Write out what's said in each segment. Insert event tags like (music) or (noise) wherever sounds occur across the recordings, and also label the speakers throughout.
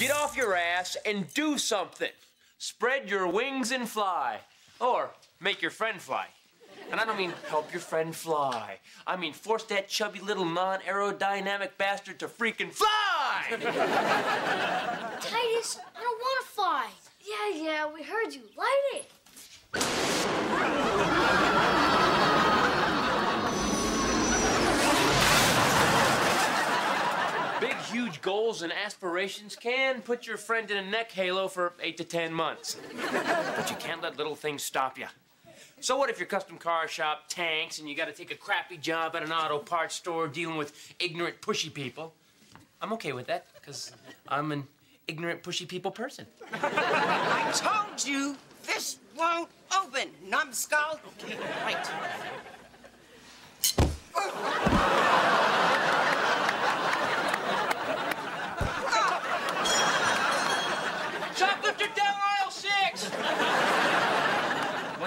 Speaker 1: Get off your ass and do something. Spread your wings and fly. Or make your friend fly. And I don't mean help your friend fly. I mean force that chubby little non-aerodynamic bastard to freaking fly! (laughs)
Speaker 2: Titus, I don't want to fly. Yeah, yeah, we heard you. Light it.
Speaker 1: Huge goals and aspirations can put your friend in a neck halo for eight to ten months. But you can't let little things stop you. So what if your custom car shop tanks and you gotta take a crappy job at an auto parts store dealing with ignorant, pushy people? I'm okay with that, because I'm an ignorant, pushy people person.
Speaker 3: I told you this won't open, numbskull.
Speaker 1: Okay, right.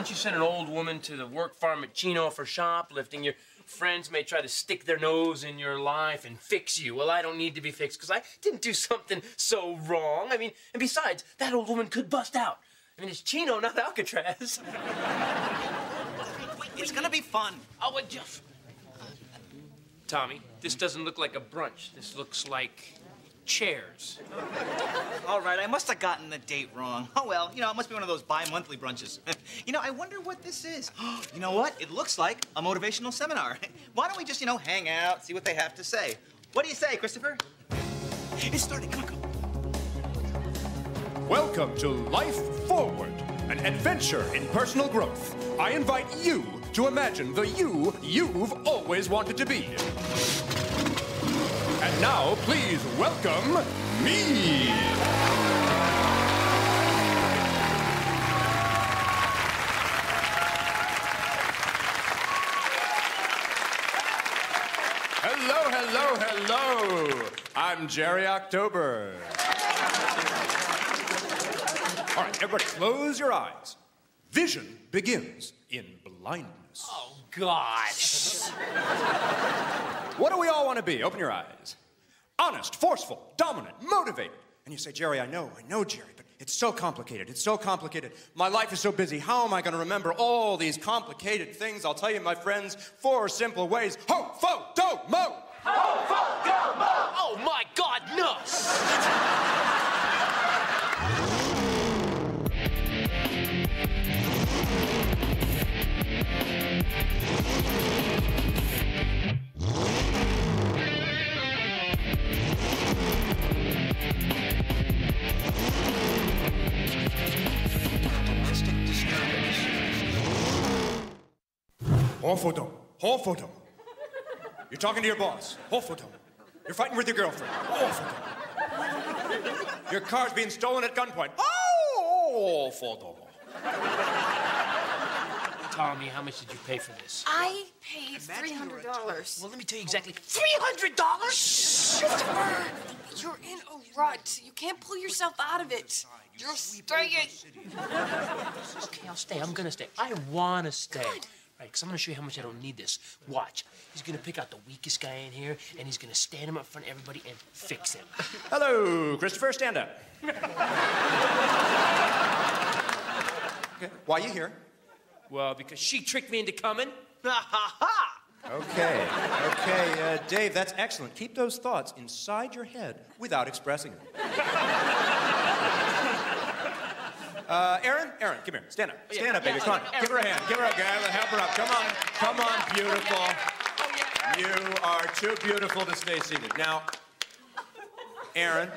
Speaker 1: Once you send an old woman to the work farm at Chino for shoplifting, your friends may try to stick their nose in your life and fix you. Well, I don't need to be fixed because I didn't do something so wrong. I mean, and besides, that old woman could bust out. I mean, it's Chino, not Alcatraz. (laughs)
Speaker 4: It's gonna be fun.
Speaker 1: Oh, it just. Tommy, this doesn't look like a brunch. This looks like chairs. (laughs)
Speaker 4: All right, I must have gotten the date wrong. Oh well, you know, it must be one of those bi-monthly brunches. (laughs) you know, I wonder what this is. (gasps) you know what? It looks like a motivational seminar. (laughs) Why don't we just, you know, hang out, see what they have to say? What do you say, Christopher? It's starting. Come on, come on.
Speaker 5: Welcome to Life Forward, an adventure in personal growth. I invite you to imagine the you you've always wanted to be. And now, please welcome me. Hello, hello, hello. I'm Jerry October. All right, everybody, close your eyes. Vision begins in blindness.
Speaker 1: Oh, God.
Speaker 5: What do we all want to be? Open your eyes. Honest, forceful, dominant, motivated. And you say, Jerry, I know, I know, Jerry, but it's so complicated. It's so complicated. My life is so busy. How am I going to remember all these complicated things? I'll tell you, my friends, four simple ways. Ho, fo, do, mo. Ho, fo, do, mo!
Speaker 1: Oh, my God, no! (laughs)
Speaker 5: Ho, fo, do. Ho, fo, do. You're talking to your boss. Ho, fo, do. You're fighting with your girlfriend. Ho, fo, do. Your car's being stolen at gunpoint. Oh, fo, do.
Speaker 1: Tommy, how much did you pay for this?
Speaker 6: I paid three hundred dollars.
Speaker 1: Well, let me tell you exactly. $300?
Speaker 6: Christopher, you're in a rut. You can't pull yourself out of it. You're staying.
Speaker 1: Okay, I'll stay. I'm gonna stay. I wanna stay. Right, because I'm gonna show you how much I don't need this. Watch. He's gonna pick out the weakest guy in here, and he's gonna stand him up in front of everybody and fix him.
Speaker 5: Hello, Christopher. Stand up. okay. Why are you here?
Speaker 1: Well, because she tricked me into coming. (laughs)
Speaker 5: Okay. Okay, uh, Dave, that's excellent. Keep those thoughts inside your head without expressing them. Uh, Erin, Erin, come here. Stand up. Stand up, baby. Come on. Give her a hand. Give her a hand. Help her up. Come on. Come on, beautiful. You are too beautiful to stay seated. Now, Erin,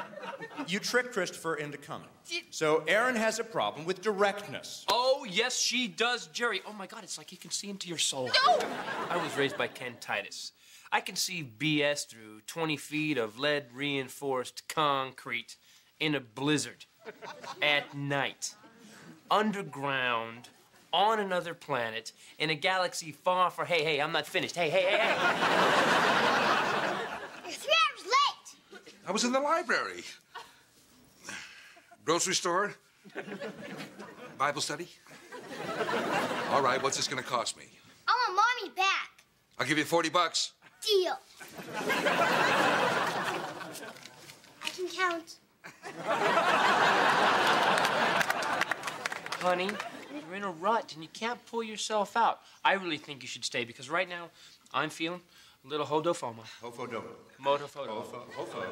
Speaker 5: you tricked Christopher into coming. So Erin has a problem with directness.
Speaker 1: Oh, yes, she does, Jerry. Oh, my God, it's like he can see into your soul.
Speaker 6: No!
Speaker 1: I was raised by Ken Titus. I can see BS through 20 feet of lead reinforced concrete in a blizzard at night, underground, on another planet, in a galaxy far, far. Hey, hey, I'm not finished. Hey, hey, hey, hey.
Speaker 2: You're three hours late.
Speaker 7: I was in the library. Grocery store? Bible study? All right, what's this gonna cost me?
Speaker 2: I want mommy back.
Speaker 7: I'll give you 40 bucks.
Speaker 2: Deal. I can count. (laughs)
Speaker 1: Honey, you're in a rut and you can't pull yourself out. I really think you should stay because right now I'm feeling a little hodofoma.
Speaker 5: Hofo
Speaker 1: Motophoto.
Speaker 5: Hofo. Hofo.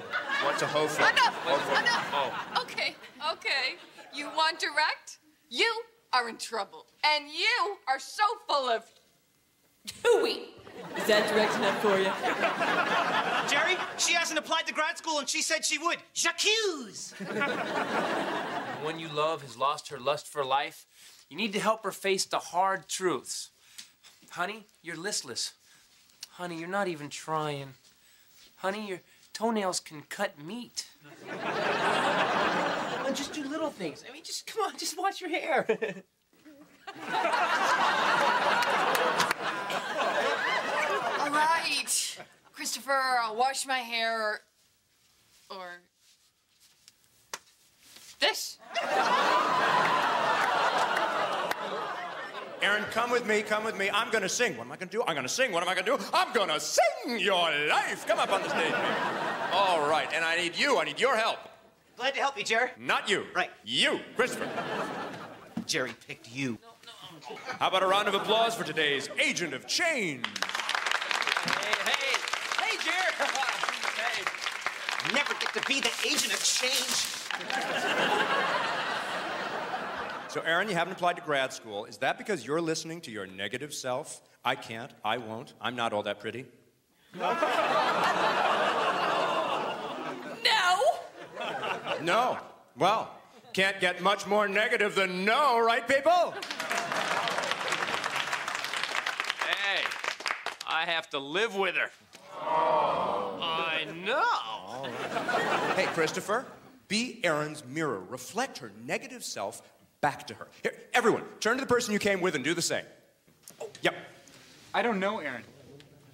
Speaker 5: What's a hofo?
Speaker 6: Enough! Enough!
Speaker 1: Oh.
Speaker 6: Okay, okay. You want direct? You are in trouble. And you are so full of hooey. Is that direct enough for you?
Speaker 4: Jerry, she hasn't applied to grad school and she said she would. J'accuse!
Speaker 1: The one you love has lost her lust for life. You need to help her face the hard truths. Honey, you're listless. Honey, you're not even trying. Honey, your toenails can cut meat. Well, just do little things. I mean, just come on, just wash your hair. (laughs)
Speaker 6: All right. Christopher, I'll wash my hair or. or. this.
Speaker 5: Erin, come with me, come with me. I'm gonna sing. What am I gonna do? I'm gonna sing. What am I gonna do? I'm gonna sing your life. Come up on the stage, baby. All right, and I need you. I need your help.
Speaker 4: Glad to help you, Jerry.
Speaker 5: Not you.
Speaker 4: Right.
Speaker 5: You, Christopher.
Speaker 4: Jerry picked you.
Speaker 5: How about a round of applause for today's agent of change?
Speaker 1: Hey, hey, hey, Jer. (laughs) hey.
Speaker 4: Never get to be the agent of change.
Speaker 5: So, Erin, you haven't applied to grad school. Is that because you're listening to your negative self? I can't. I won't. I'm not all that pretty.
Speaker 6: No.
Speaker 5: No. Well, can't get much more negative than no, right, people?
Speaker 1: Hey, I have to live with her. I know.
Speaker 5: Hey, Christopher, be Erin's mirror. Reflect her negative self back to her. Here, everyone, turn to the person you came with and do the same. Oh, yep.
Speaker 8: I don't know, Erin.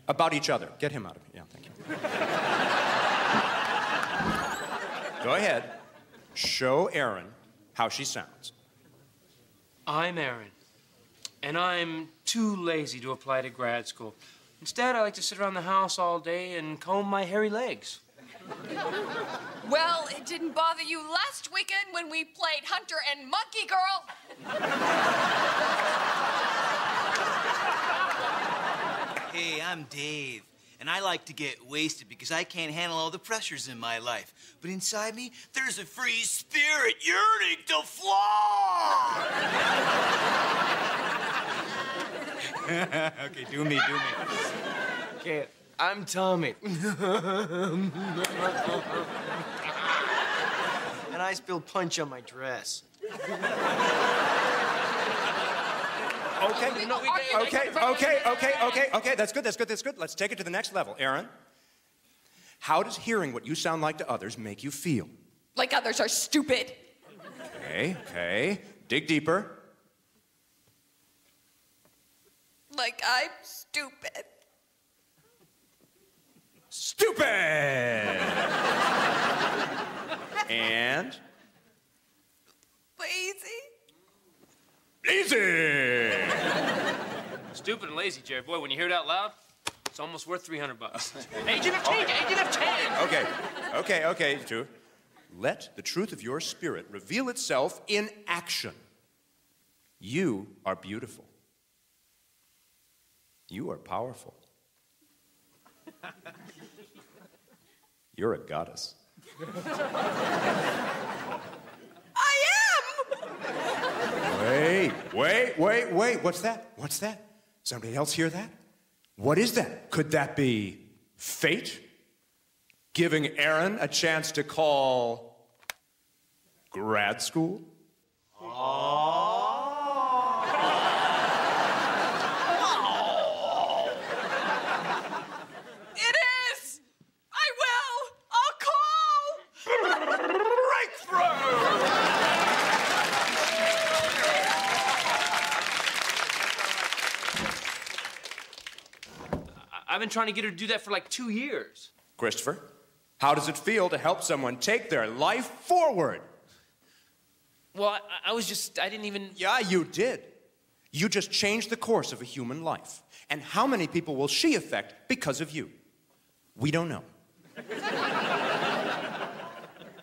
Speaker 5: About each other. Get him out of here. Yeah, thank you. Go ahead. Show Erin how she sounds.
Speaker 1: I'm Erin, and I'm too lazy to apply to grad school. Instead, I like to sit around the house all day and comb my hairy legs. (laughs)
Speaker 6: Well, it didn't bother you last weekend when we played Hunter and Monkey Girl. (laughs)
Speaker 9: Hey, I'm Dave, and I like to get wasted because I can't handle all the pressures in my life. But inside me, there's a free spirit yearning to fly. (laughs) (laughs)
Speaker 8: okay, do me, do me.
Speaker 1: Okay, I'm Tommy. and I spilled punch on my dress.
Speaker 5: Okay,
Speaker 1: No,
Speaker 5: okay, okay, okay, okay, okay. That's good, that's good, that's good. Let's take it to the next level. Erin, how does hearing what you sound like to others make you feel?
Speaker 6: Like others are stupid.
Speaker 5: Okay, okay. Dig deeper.
Speaker 6: Like I'm stupid.
Speaker 5: Stupid! (laughs) and
Speaker 6: Lazy.
Speaker 5: easy!
Speaker 1: Stupid and lazy, Jerry. Boy, when you hear it out loud, it's almost worth 300 bucks. agent of change, agent of change.
Speaker 5: Okay, okay, okay, two. Let the truth of your spirit reveal itself in action. You are beautiful. You are powerful. You're a goddess.
Speaker 6: I am.
Speaker 5: Wait, wait, wait, wait. What's that? What's that? Somebody else hear that? What is that? Could that be fate? Giving Erin a chance to call grad school?
Speaker 6: It is. I will. I'll call.
Speaker 1: I- I've been trying to get her to do that for like two years.
Speaker 5: Christopher, how does it feel to help someone take their life forward?
Speaker 1: Well, I, I was just, I didn't even.
Speaker 5: Yeah, you did. You just changed the course of a human life. And how many people will she affect because of you? We don't know. (laughs)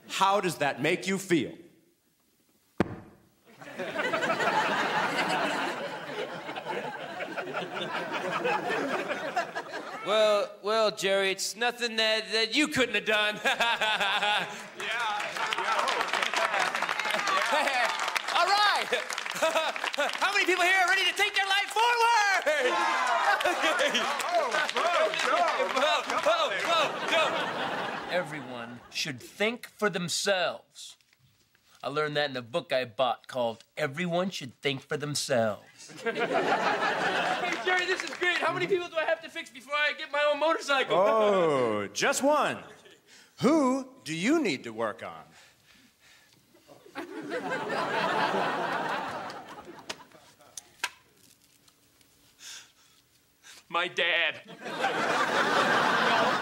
Speaker 5: how does that make you feel?
Speaker 1: Well, well, Jerry, it's nothing that, that you couldn't have done. (laughs) yeah. All right. (laughs) How many people here are ready to take their life forward? Everyone should think for themselves. I learned that in a book I bought called Everyone Should Think for Themselves. (laughs) hey, Jerry, this is great. How many mm-hmm. people do I have to fix before I get my own motorcycle?
Speaker 5: Oh, just one. Who do you need to work on?
Speaker 1: My dad.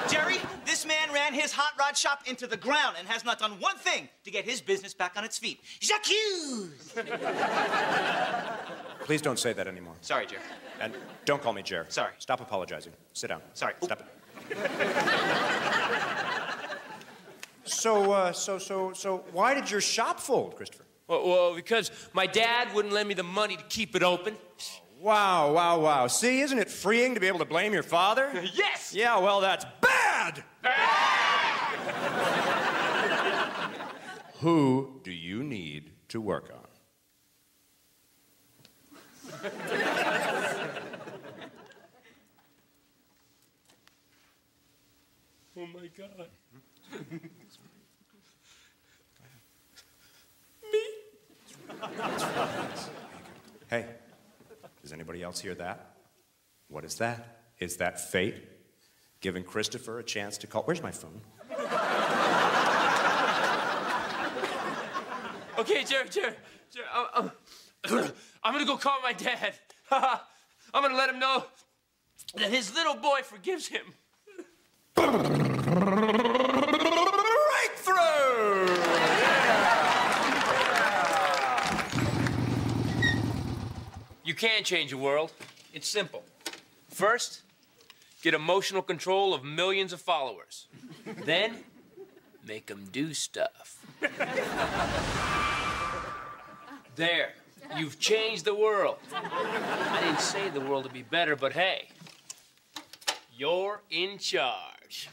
Speaker 4: Jerry, this man ran his hot rod shop into the ground and has not done one thing to get his business back on its feet. J'accuse!
Speaker 5: Please don't say that anymore.
Speaker 4: Sorry, Jerry.
Speaker 5: And don't call me Jer.
Speaker 4: Sorry.
Speaker 5: Stop apologizing. Sit down.
Speaker 4: Sorry.
Speaker 5: Stop it. (laughs) so, uh, so, so, so, why did your shop fold, Christopher?
Speaker 1: Well, well, because my dad wouldn't lend me the money to keep it open.
Speaker 5: Wow, wow, wow. See, isn't it freeing to be able to blame your father? (laughs)
Speaker 1: Yes!
Speaker 5: Yeah, well, that's bad! Who do you need to work on?
Speaker 1: Oh my God. Me?
Speaker 5: Hey, does anybody else hear that? What is that? Is that fate? Giving Christopher a chance to call. Where's my phone?
Speaker 1: Okay, Jerry, Jerry, Jerry, I'm, I'm, I'm gonna go call my dad. (laughs) I'm gonna let him know that his little boy forgives him.
Speaker 5: Breakthrough!
Speaker 1: You can change the world. It's simple. First, get emotional control of millions of followers. Then, make them do stuff. There. You've changed the world. I didn't say the world would be better, but hey, you're in charge.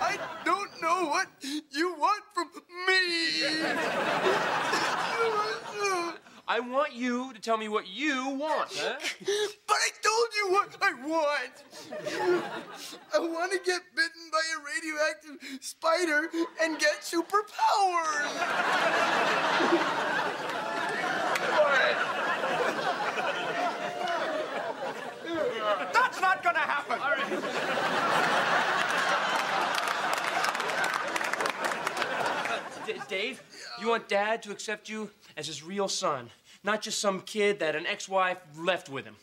Speaker 9: I don't know what you want from me. (laughs)
Speaker 1: I want you to tell me what you want, huh? (laughs)
Speaker 9: But I told you what I want. (laughs) I want to get bitten by a radioactive spider and get superpowers. (laughs)
Speaker 5: That's not gonna happen!
Speaker 1: D- Dave, you want Dad to accept you as his real son, not just some kid that an ex-wife left with him.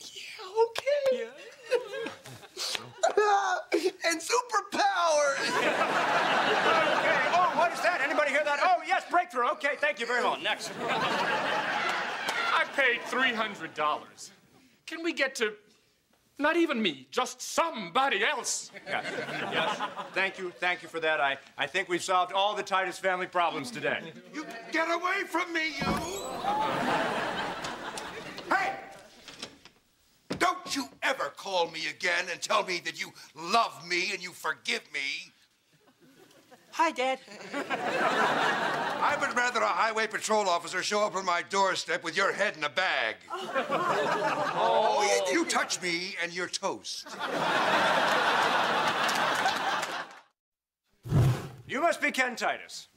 Speaker 9: Yeah, okay. (laughs) and superpowers. (laughs)
Speaker 5: Okay, oh, what is that? Anybody hear that? Oh, yes, breakthrough. Okay, thank you very much. Next. (laughs)
Speaker 8: I paid $300. Can we get to not even me, just somebody else?
Speaker 5: Yes, (laughs) yes. Thank you, thank you for that. I, I think we've solved all the Titus family problems today.
Speaker 7: You get away from me, you! hey! Don't you ever call me again and tell me that you love me and you forgive me.
Speaker 1: Hi, Dad.
Speaker 7: I would rather a highway patrol officer show up on my doorstep with your head in a bag. (laughs) Oh. oh, you, you touch me and you're toast.
Speaker 5: You must be Ken Titus.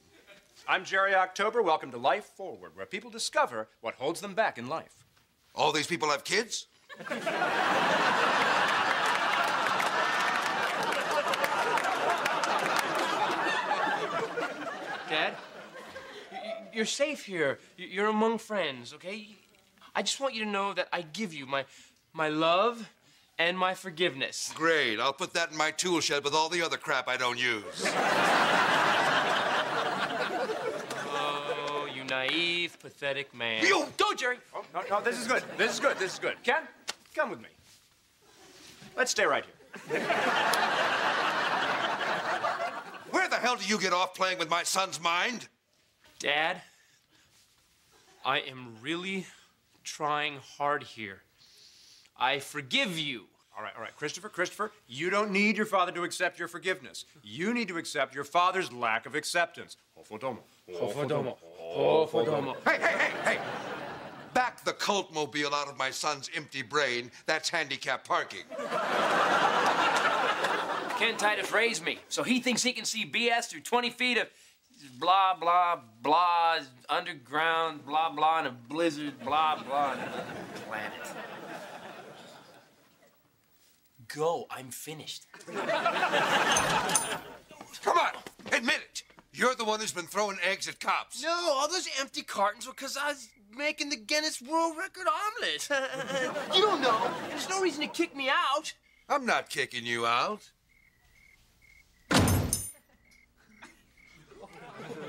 Speaker 5: I'm Jerry October. Welcome to Life Forward, where people discover what holds them back in life.
Speaker 7: All these people have kids?
Speaker 1: Dad, y- y- you're safe here. You're among friends, okay? I just want you to know that I give you my, my love and my forgiveness.
Speaker 7: Great. I'll put that in my tool shed with all the other crap I don't use.
Speaker 1: Oh, you naive, pathetic man.
Speaker 7: You-
Speaker 1: Go, Jerry.
Speaker 5: Oh, no, no, this is good. This is good. This is good. Ken, come with me. Let's stay right here.
Speaker 7: Where the hell do you get off playing with my son's mind?
Speaker 1: Dad, I am really trying hard here. I forgive you.
Speaker 5: All right, all right. Christopher, Christopher, you don't need your father to accept your forgiveness. You need to accept your father's lack of acceptance. Hofodomo.
Speaker 1: Hofodomo. Hofodomo.
Speaker 7: Hey, hey, hey, hey! Back the cult mobile out of my son's empty brain. That's handicap parking.
Speaker 1: Ken Titus raised me, so he thinks he can see BS through 20 feet of blah, blah, blah, underground, blah, blah, in a blizzard, blah, blah, on another planet. Go, I'm finished.
Speaker 7: Come on, admit it. You're the one who's been throwing eggs at cops.
Speaker 1: No, all those empty cartons were because I was making the Guinness World Record omelet. (laughs) you don't know. There's no reason to kick me out.
Speaker 7: I'm not kicking you out.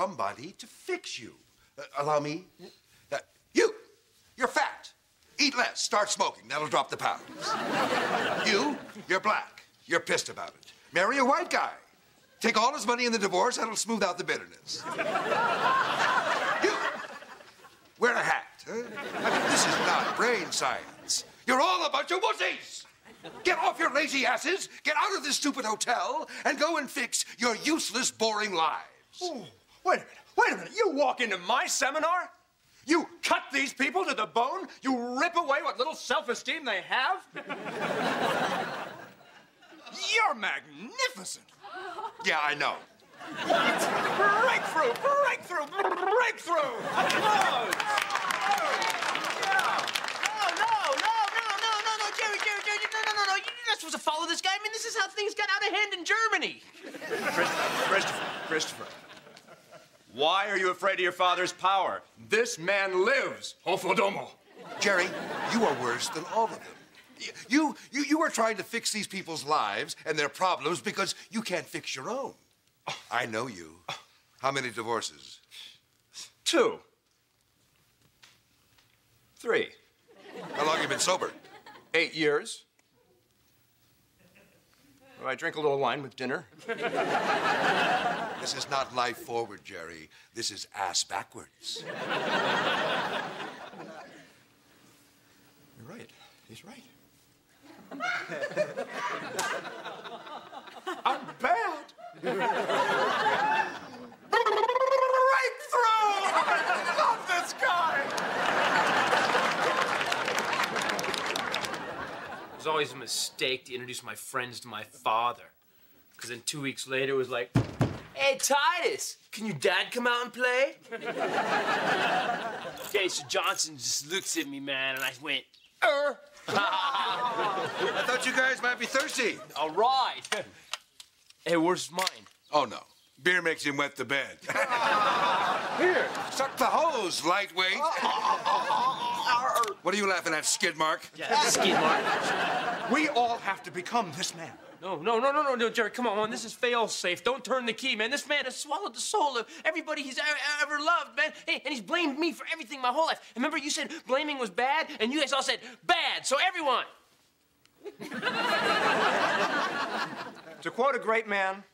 Speaker 7: somebody to fix you. Uh, allow me. Uh, you, you're fat. Eat less. Start smoking. That'll drop the pounds. you, you're black. You're pissed about it. Marry a white guy. Take all his money in the divorce. That'll smooth out the bitterness. you, wear a hat. Huh? I mean, this is not brain science. You're all a bunch of wussies. Get off your lazy asses, get out of this stupid hotel, and go and fix your useless, boring lives.
Speaker 5: Ooh, wait a minute, wait a minute. You walk into my seminar? You cut these people to the bone? You rip away what little self-esteem they have? You're magnificent.
Speaker 7: Yeah, I know.
Speaker 5: Breakthrough, breakthrough, breakthrough. Applause.
Speaker 4: No, no, no, no, no, no, no, Jerry, Jerry, Jerry, no, no, no, no. You're not supposed to follow this guy. I mean, this is how things got out of hand in Germany.
Speaker 5: Christopher, Christopher, Christopher. Why are you afraid of your father's power? This man lives. Hofodomo.
Speaker 7: Jerry, you are worse than all of them. You, you, you are trying to fix these people's lives and their problems because you can't fix your own. I know you. How many divorces?
Speaker 5: Two. Three.
Speaker 7: How long have you been sober?
Speaker 5: Eight years. I drink a little wine with dinner.
Speaker 7: This is not life forward, Jerry. This is ass backwards.
Speaker 5: You're right. He's right. I'm bad. Breakthrough! I love this guy.
Speaker 1: It was always a mistake to introduce my friends to my father. Because then two weeks later, it was like, hey, Titus, can your dad come out and play? (laughs) okay, so Johnson just looks at me, man, and I went, er.
Speaker 7: I thought you guys might be thirsty.
Speaker 1: All right. hey, where's mine?
Speaker 7: Oh, no. Beer makes him wet the bed. (laughs) Here, suck the hose, lightweight. (laughs) what are you laughing at, skid mark?
Speaker 1: Yeah, skid mark. (laughs)
Speaker 5: We all have to become this man.
Speaker 1: No, no, no, no, no, no, Jerry, come on, man. This is fail safe. Don't turn the key, man. This man has swallowed the soul of everybody he's ever, ever loved, man. Hey, and he's blamed me for everything my whole life. Remember, you said blaming was bad, and you guys all said bad. So everyone. (laughs)
Speaker 5: To quote a great man,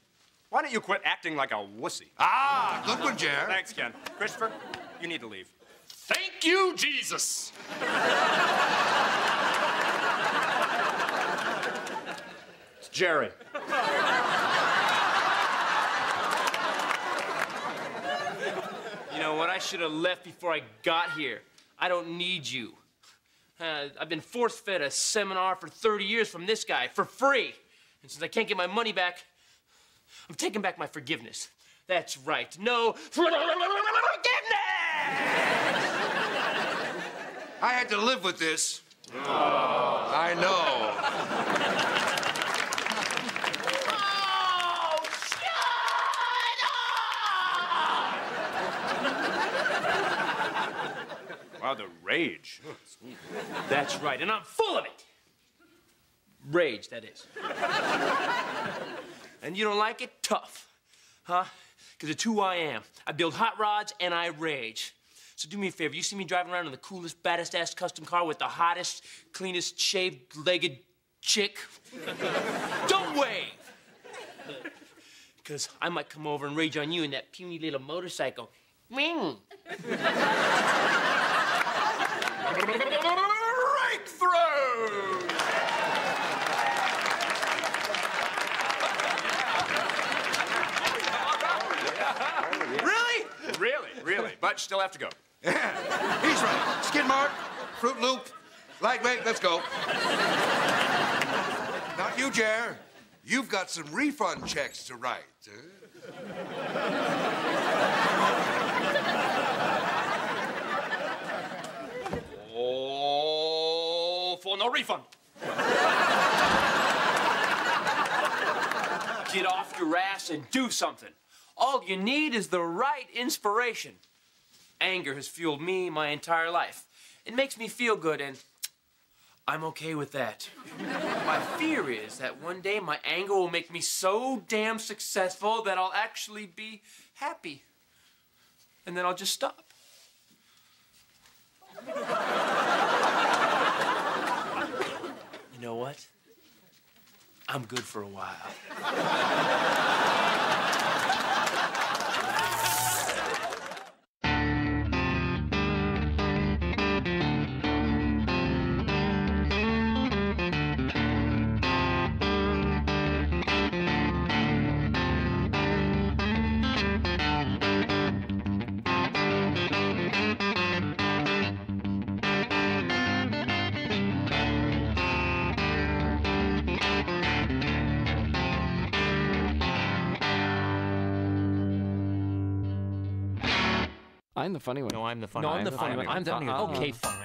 Speaker 5: why don't you quit acting like a wussy?
Speaker 7: Ah, good one, Jer.
Speaker 5: Thanks, Ken. Christopher, you need to leave.
Speaker 8: Thank you, Jesus.
Speaker 5: It's Jerry.
Speaker 1: You know what? I should have left before I got here. I don't need you. Uh, I've been force fed a seminar for 30 years from this guy for free. And since I can't get my money back, I'm taking back my forgiveness. That's right. No forgiveness!
Speaker 7: I had to live with this. Oh. I know.
Speaker 1: oh! Wow, the
Speaker 5: rage.
Speaker 1: That's right, and I'm full of it. Rage, that is. and you don't like it? Tough. Huh? Because it's who I am. I build hot rods and I rage. So do me a favor. You see me driving around in the coolest, baddest ass custom car with the hottest, cleanest, shaved legged chick? (laughs) don't wave. Because I might come over and rage on you in that puny little motorcycle. Ring.
Speaker 5: Breakthrough! Really? Really, really. But still have to go. (laughs)
Speaker 7: He's right. Skid mark, Fruit Loop, lightweight, let's go. Not you, Jer. You've got some refund checks to write. huh?
Speaker 1: Oh, for no refund. Get off your ass and do something. All you need is the right inspiration. Anger has fueled me my entire life. It makes me feel good, and I'm okay with that. (laughs) my fear is that one day my anger will make me so damn successful that I'll actually be happy. And then I'll just stop. (laughs) You know what? I'm good for a while. (laughs)
Speaker 10: I'm the funny one.
Speaker 11: No, I'm the funny
Speaker 10: No,
Speaker 11: one.
Speaker 10: I'm the funny one. I'm the funny one.
Speaker 11: Okay, uh-huh. fine.